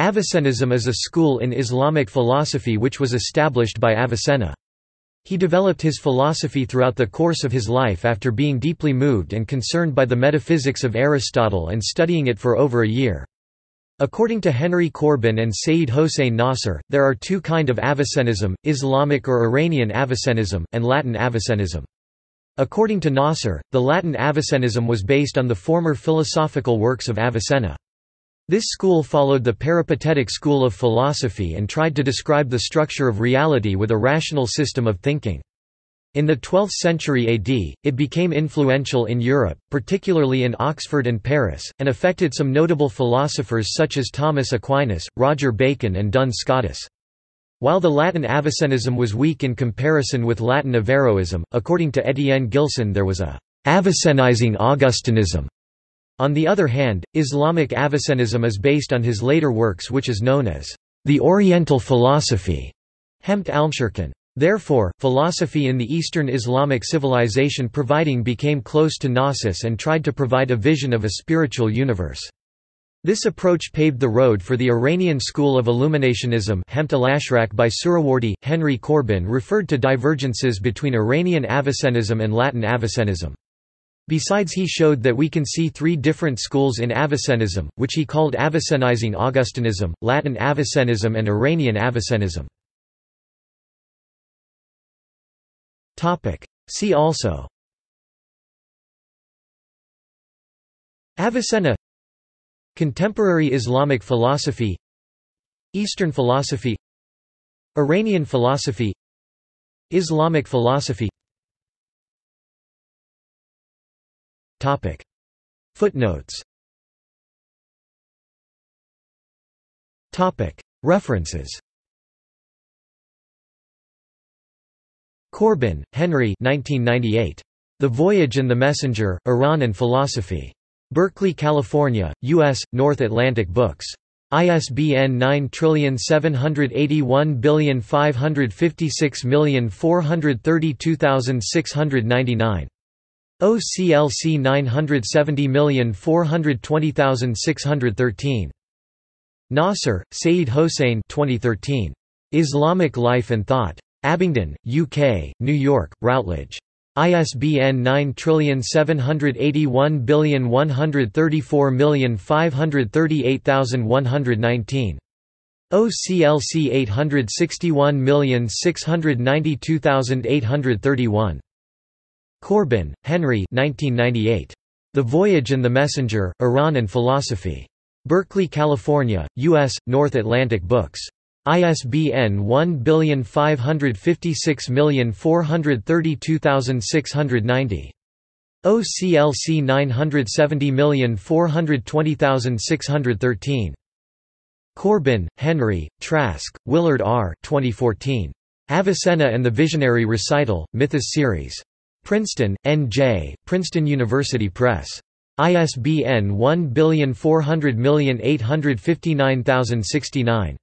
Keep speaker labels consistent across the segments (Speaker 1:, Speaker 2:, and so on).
Speaker 1: Avicennism is a school in Islamic philosophy which was established by Avicenna. He developed his philosophy throughout the course of his life after being deeply moved and concerned by the metaphysics of Aristotle and studying it for over a year. According to Henry Corbin and Seyyed Hossein Nasr, there are two kind of Avicennism, Islamic or Iranian Avicennism, and Latin Avicennism. According to Nasr, the Latin Avicennism was based on the former philosophical works of Avicenna. This school followed the peripatetic school of philosophy and tried to describe the structure of reality with a rational system of thinking. In the 12th century AD, it became influential in Europe, particularly in Oxford and Paris, and affected some notable philosophers such as Thomas Aquinas, Roger Bacon and Duns Scotus. While the Latin Avicennism was weak in comparison with Latin Averroism, according to Etienne Gilson there was a «Avicenizing Augustinism». On the other hand, Islamic Avicennism is based on his later works which is known as «the Oriental philosophy» Hempt Almshirkan. Therefore, philosophy in the Eastern Islamic civilization providing became close to Gnosis and tried to provide a vision of a spiritual universe. This approach paved the road for the Iranian school of Illuminationism by Suhrawardy. Henry Corbin referred to divergences between Iranian Avicennism and Latin Avicennism. Besides he showed that we can see three different schools in Avicennism, which he called Avicenizing Augustinism, Latin Avicennism and Iranian Avicennism. See also Avicenna Contemporary Islamic philosophy Eastern philosophy Iranian philosophy Islamic philosophy Footnotes. References Corbin, Henry 1998. The Voyage and the Messenger, Iran and Philosophy. Berkeley, California, U.S., North Atlantic Books. ISBN 9781556432699. OCLC 970420613. Nasr, Seyyed Hossein 2013. Islamic Life and Thought. Abingdon, UK, New York, Routledge. ISBN 9781134538119. OCLC 861692831. Corbin, Henry 1998. The Voyage and the Messenger, Iran and Philosophy. Berkeley, California, U.S., North Atlantic Books. ISBN 1546432690. OCLC 970420613. Corbin, Henry, Trask, Willard R. 2014. Avicenna and the Visionary Recital, Mythos Series. Princeton, N.J., Princeton University Press. ISBN 1400859069.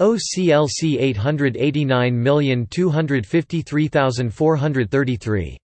Speaker 1: OCLC 889253433